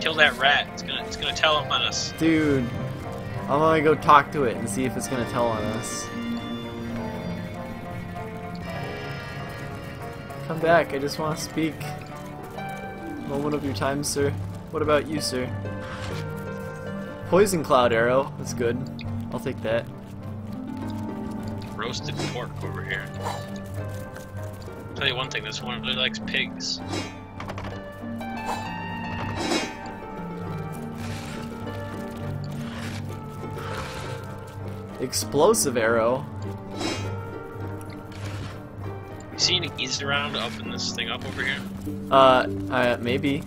kill that rat. It's gonna, it's gonna tell on us. Dude, I'm gonna go talk to it and see if it's gonna tell on us. Come back, I just want to speak. Moment of your time, sir. What about you, sir? Poison cloud arrow, that's good. I'll take that. Roasted pork over here. tell you one thing, this one really likes pigs. Explosive arrow. See any keys around to open this thing up over here? Uh, uh, maybe.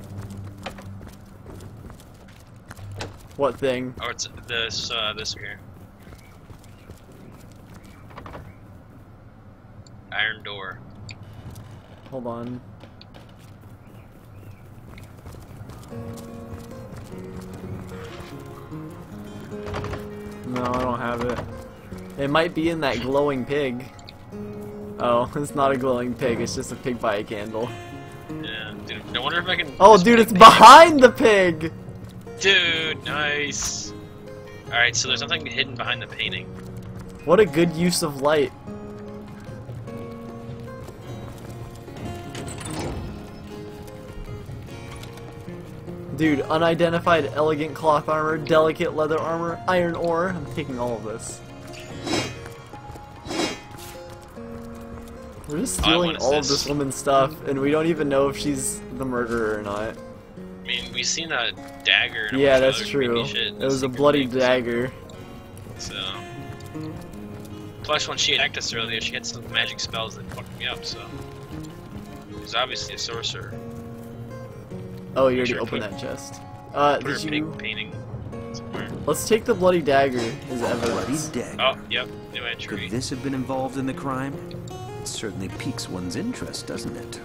What thing? Oh, it's this, uh, this here. Iron door. Hold on. No, I don't have it. It might be in that glowing pig. Oh, *laughs* it's not a glowing pig, it's just a pig by a candle. Yeah, dude. I wonder if I can. Oh, dude, it's behind the pig! Dude, nice. Alright, so there's nothing hidden behind the painting. What a good use of light. Dude, unidentified elegant cloth armor, delicate leather armor, iron ore. I'm taking all of this. We're just stealing all of this? this woman's stuff, and we don't even know if she's the murderer or not. I mean, we've seen a dagger. And Yeah, that's true. shit It was a bloody things, dagger. So. Plus, when she attacked us earlier, she had some magic spells that fucked me up. So. She's obviously a sorcerer. Oh, you already Sure, opened put- that chest. Uh, did you... painting somewhere. Let's take the bloody dagger as Bloody evidence. dagger. Oh, yep, new entry. Could this have been involved in the crime? It certainly piques one's interest, doesn't it?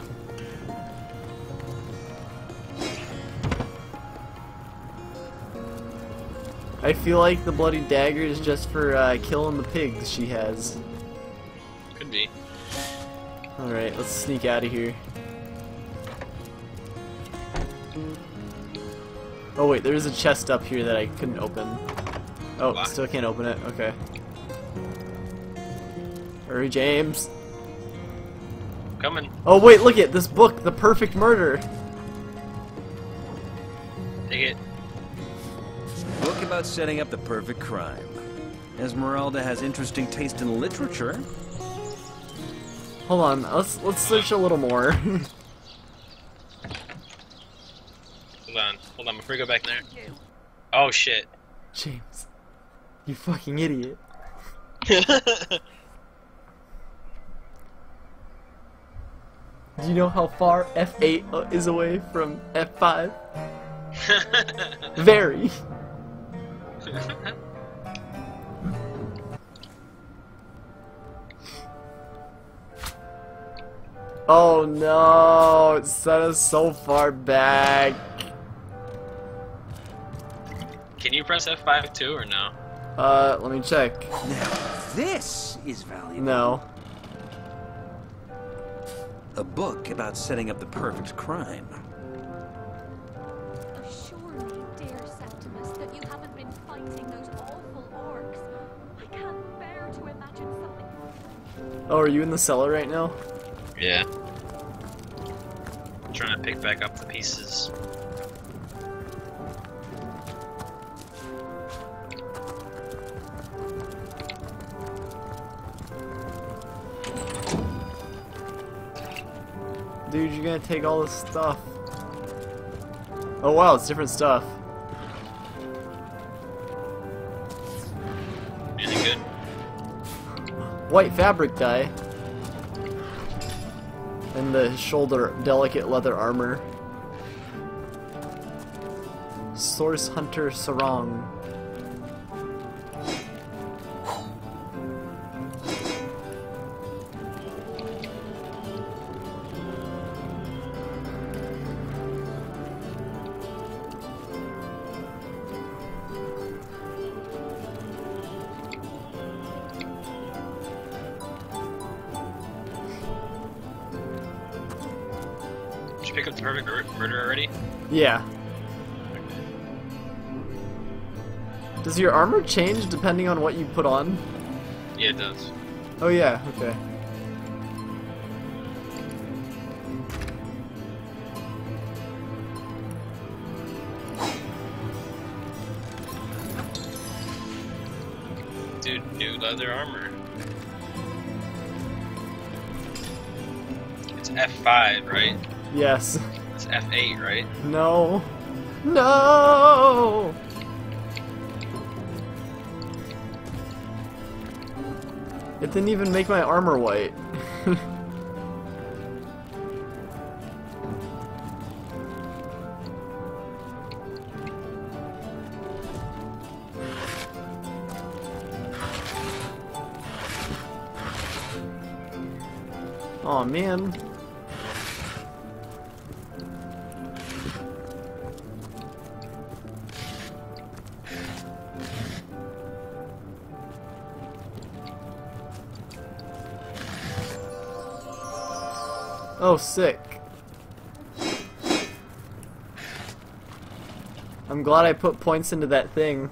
I feel like the bloody dagger is just for uh, killing the pigs she has. Could be. Alright, let's sneak out of here. Oh wait, there's a chest up here that I couldn't open. Oh, What? still can't open it. Okay. Hurry, James. Coming. Oh wait, look at this book, The Perfect Murder. Take it. book about setting up the perfect crime. Esmeralda has interesting taste in literature. Hold on, let's let's search a little more. *laughs* Hold on, hold on, before we go back there. Oh shit. James, you fucking idiot. *laughs* Do you know how far F8 uh, is away from F5? *laughs* Very. Oh no, it set us so far back. Can you press F5 too or no? Uh, let me check. Now, this is valuable. No. A book about setting up the perfect crime. Assure me, dear Septimus, that you haven't been fighting those awful orcs. I can't bear to imagine something. Oh, are you in the cellar right now? Yeah. I'm trying to pick back up the pieces. Dude, you're gonna take all this stuff. Oh wow, it's different stuff. Anything good? White fabric dye. And the shoulder delicate leather armor. Source Hunter Sarong. Pick up the perfect mur- murder already? Yeah. Does your armor change depending on what you put on? Yeah, it does. Oh yeah, okay. Dude, new leather armor. It's F5, right? Yes. It's F8, right? No. No! It didn't even make my armor white. *laughs* oh man. Glad I put points into that thing.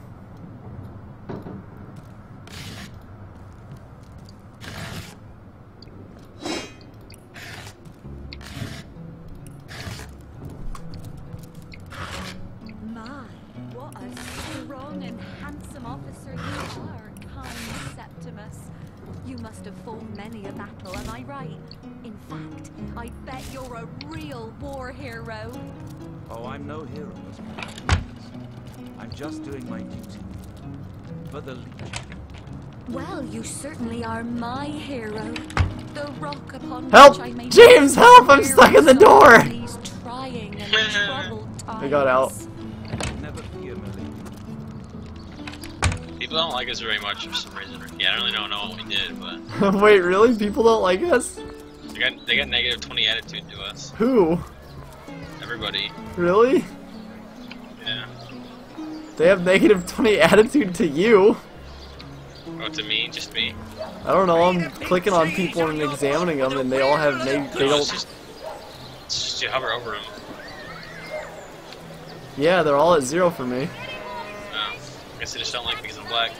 Trying and troubled times. I got out. Never fear, Millie. People don't like us very much for some reason. Yeah, I don't really don't know what we did, but *laughs* Wait, really? People don't like us? they got they got negative 20 attitude to us. Who? Everybody. Really? Yeah. They have negative 20 attitude to you. Oh, to me, just me. I don't know, I'm clicking on people and examining them and they all have neg- they No, it's don't just, it's just you hover over them. Yeah, they're all at zero for me. Oh, I guess they just don't like me because I'm black.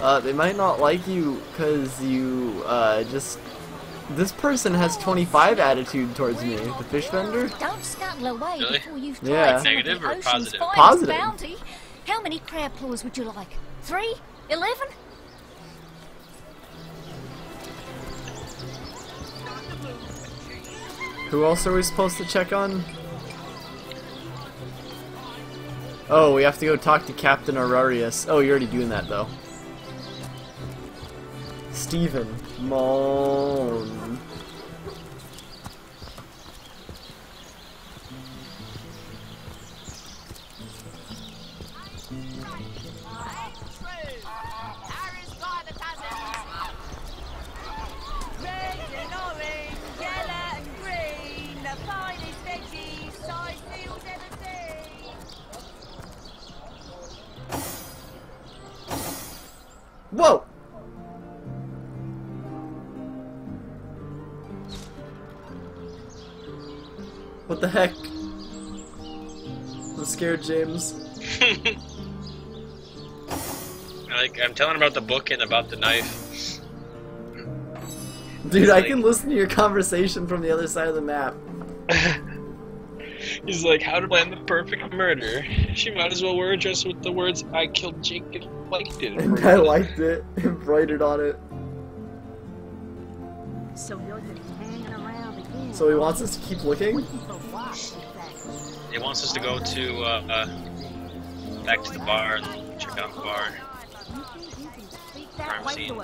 Uh, they might not like you because you, uh, just This person has 25 attitude towards me. The fish vendor? Don't scuttle away Really? before you've tried Yeah. Negative the or ocean's positive? finest Positive. bounty. How many crab claws would you like? Three? Eleven? Who else are we supposed to check on? Oh, we have to go talk to Captain Aureus. Oh, you're already doing that, though. Stephen. Mon. Whoa! What the heck? I'm scared, James. *laughs* like I'm telling about the book and about the knife. Dude, I can listen to your conversation from the other side of the map. *laughs* He's like, how to plan the perfect murder. She might as well wear a dress with the words "I killed Jake and liked it." And I liked it, *laughs* embroidered on it. So you're just hanging around again. So he wants us to keep looking? For what, exactly? It wants us to go to uh, uh, back to the bar and check out the bar. Crime scene.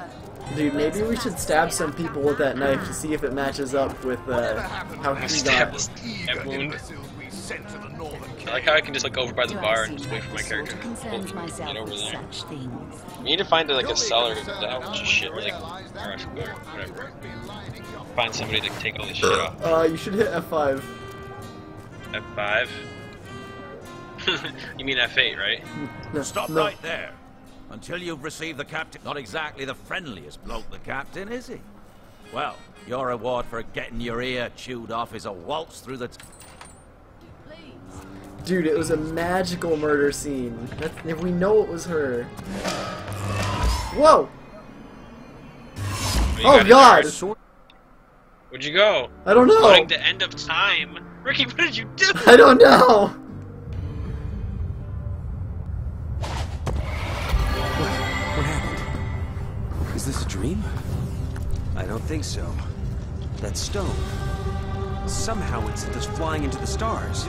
Dude, maybe we should stab some people with that knife to see if it matches up with uh, how he got. this wound. I like how I can just like go over by the bar and just wait for my character to concerns get myself over there. We need to find like a seller of that bunch of shit, like or I should or whatever. Find somebody to take all this shit off. Uh, you should hit F5. F5. *laughs* you mean F8, right? No, Stop no. right there. Until you've received the captain. Not exactly the friendliest bloke, the captain, is he? Well, your reward for getting your ear chewed off is a waltz through the. T- Dude, it was a magical murder scene. That's, if we know it was her. Whoa! Oh god! Where'd you go? I don't know. Going to end of time. Ricky, what did you do? *laughs* I don't know! Is this a dream? I don't think so. That stone. Somehow it's just flying into the stars.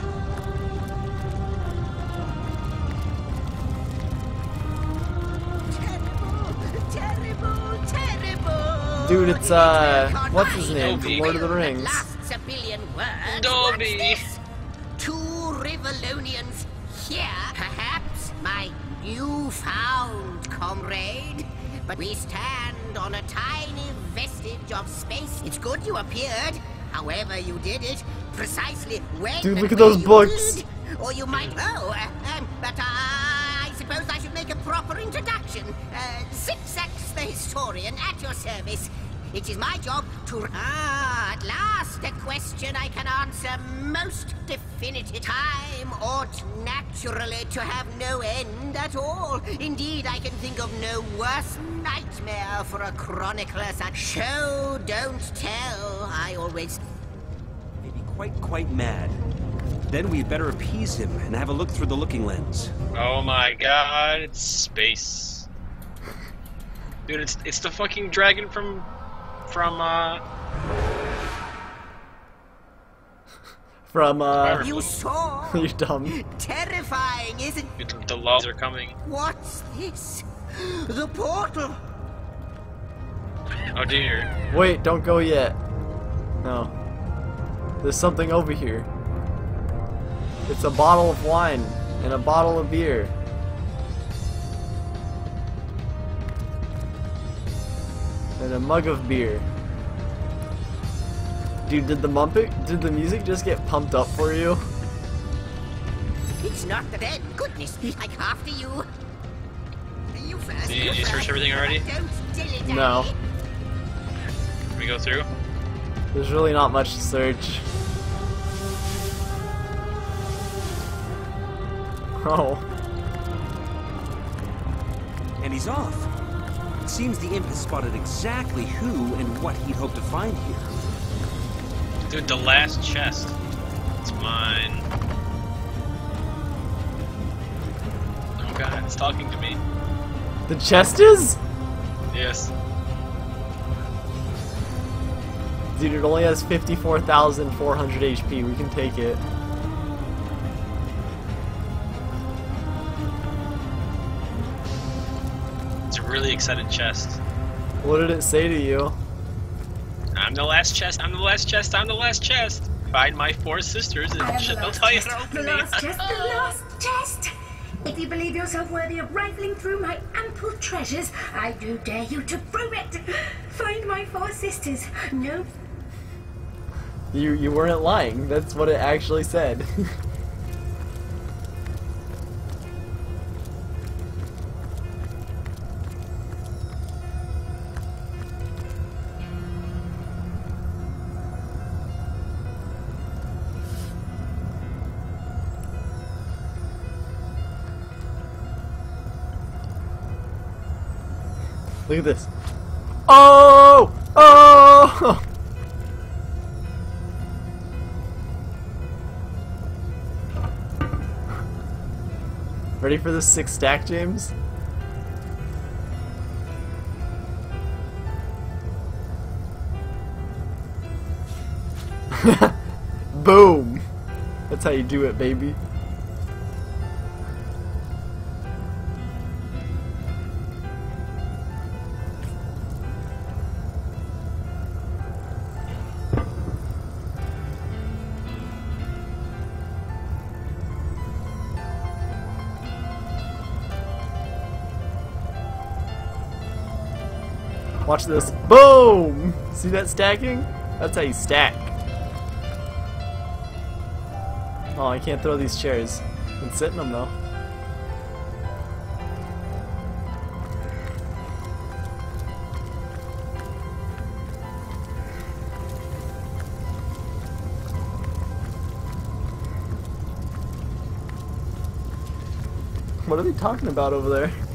Terrible, terrible. Terrible. Dude, it's uh, what's his name from Lord of the Rings? Lasts a billion words. Dobby. Two Rivalonians here, perhaps my newfound comrade. But we stand on a tiny vestige of space. It's good you appeared. However you did it, precisely when Dude, look at those you books. did. Or you might, oh, uh, um, but uh, I suppose I should make a proper introduction. Uh, the historian at your service. It is my job to. Ah, at last, a question I can answer most definitive. Time ought naturally to have no end at all. Indeed, I can think of no worse nightmare for a chronicler such. Show, don't tell. I always. Maybe quite, quite mad. Then we'd better appease him and have a look through the looking lens. Oh my god, it's space. Dude, it's it's the fucking dragon from from uh From uh, You saw? *laughs* you dumb. Terrifying, isn't it, the laws are coming. What's this? The portal! Oh dear. Wait, don't go yet. No. There's something over here. It's a bottle of wine and a bottle of beer. And a mug of beer. Dude, did the mumpet, did the music just get pumped up for you? It's not the dead. Goodness, like after you. You first. Did you, you you search everything already? Don't No. Can we go through? There's really not much to search. Oh. And he's off. It seems the imp has spotted exactly who and what he'd hoped to find here. Dude, the last chest. It's mine. Oh god, it's talking to me. The chest is? Yes. Dude, it only has 54,400 HP. We can take it. Really excited chest. What did it say to you? I'm the last chest, I'm the last chest, I'm the last chest. Find my four sisters and shit, they'll tell you how to The me. last chest, the *laughs* last chest! If you believe yourself worthy of rifling through my ample treasures, I do dare you to prove it! Find my four sisters. No You you weren't lying. That's what it actually said. *laughs* Look at this. Oh! Oh! Ready for the six stack, James? *laughs* Boom! That's how you do it, baby. Watch this. Boom! See that stacking? That's how you stack. Oh, I can't throw these chairs. I can sit in them though. What are they talking about over there?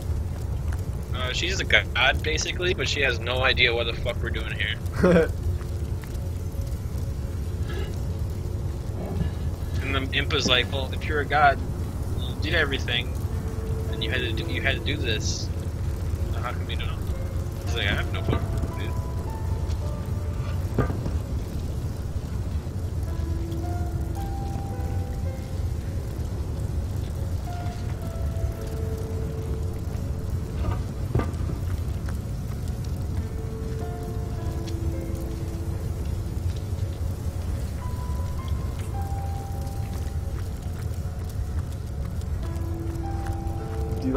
Uh, she's a god, basically, but she has no idea what the fuck we're doing here. *laughs* And the imp is like, well, if you're a god, you did everything, and you had to do, you had to do this. So how come you don't? He's like, I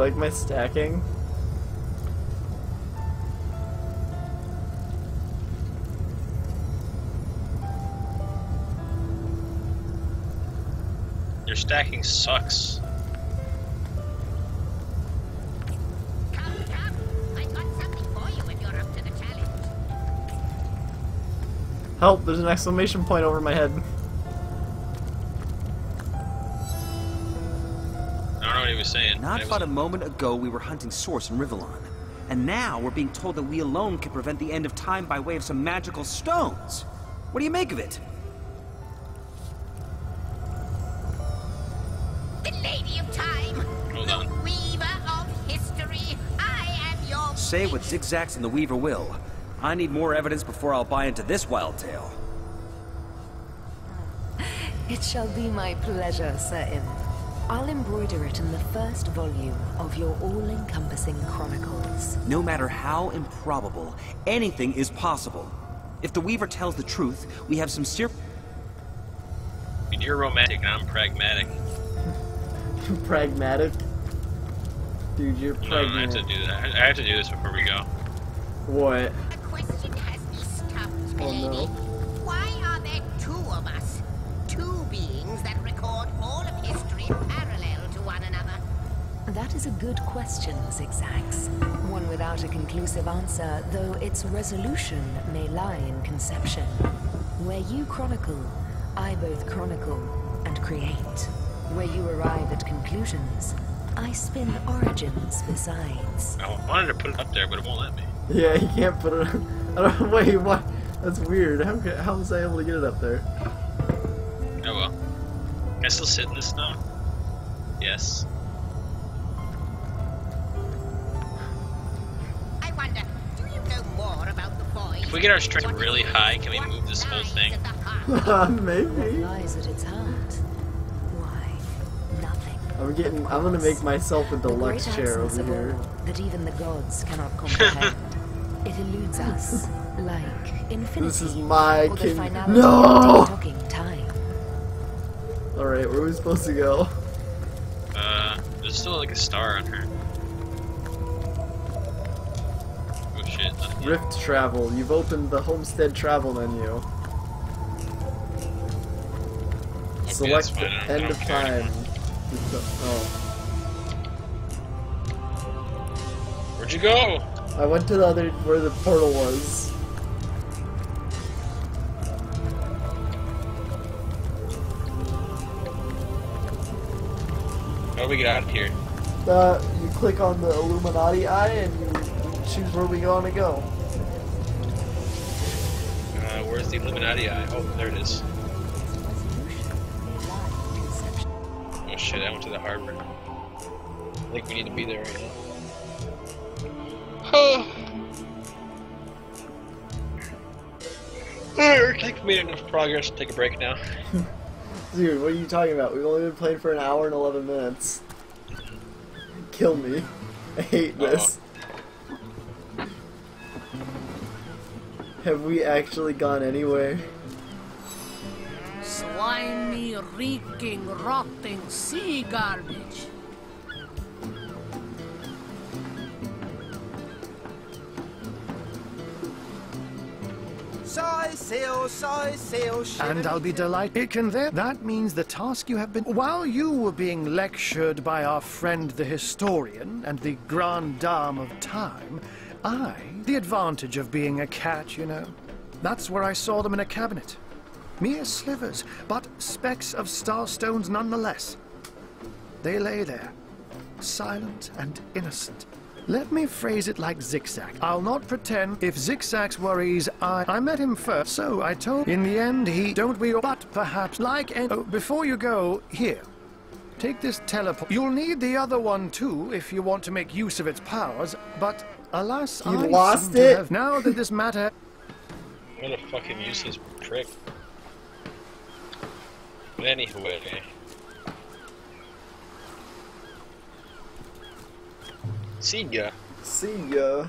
like my stacking? Your stacking sucks. Help, there's an exclamation point over my head. Saying. Not It but a moment ago we were hunting Source in Rivellon. And now we're being told that we alone can prevent the end of time by way of some magical stones. What do you make of it? The Lady of Time, Hold the on. Weaver of History. I am your Say what Zixzax and the Weaver will. I need more evidence before I'll buy into this wild tale. It shall be my pleasure, Sir Imp. I'll embroider it in the first volume of your all-encompassing chronicles. No matter how improbable, anything is possible. If the Weaver tells the truth, we have some ser- I mean, you're romantic and I'm pragmatic. *laughs* pragmatic. Dude, you're No, I have to do that. I have to do this before we go. What? question has me stumped, Oh, milady. no. That is a good question, Zixzax. One without a conclusive answer, though its resolution may lie in conception. Where you chronicle, I both chronicle and create. Where you arrive at conclusions, I spin origins besides. I wanted to put it up there, but it won't let me. Yeah, you can't put it. I don't. Wait, what? That's weird. How how was I able to get it up there? Oh well. Can I still sit in this now? Yes. We get our strength really high, can we move this whole thing? *laughs* Maybe. What lies at its heart? Why, nothing. I'm getting. I'm gonna make myself a deluxe great chair over here. all that even the gods cannot *laughs* comprehend. it eludes us, like infinity. This is my or king. No! of time. All right, where are we supposed to go? Uh, there's still like a star on her. Rift travel. You've opened the homestead travel menu. Select fine, I end of time. Oh, Where'd you go? I went to the other where the portal was. How do we get out of here? Uh, you click on the Illuminati eye and you choose where we want to go. The Illuminati eye? Oh, there it is. Oh shit, I went to the harbor. I think we need to be there right now. Alright, we've made enough progress. To take a break now. *laughs* Dude, what are you talking about? We've only been playing for an hour and 11 minutes. Kill me. *laughs* I hate this. Have we actually gone anywhere? Slimy, reeking, rotting sea garbage. Cyseal, soy sail, And I'll be delighted. It can there. That means the task you have been. While you were being lectured by our friend the historian and the grande dame of time, I, the advantage of being a cat, you know. That's where I saw them in a cabinet. Mere slivers, but specks of starstones nonetheless. They lay there, silent and innocent. Let me phrase it like Zixzax. I'll not pretend if Zixzax's worries I... I met him first, so I told... In the end, he... Don't we. But perhaps, like... an- Oh, before you go, here. Take this teleport. You'll need the other one too if you want to make use of its powers, but alas, You I lost it? have- Now that this matter... i What a fucking useless prick. But anyway. See ya. See ya.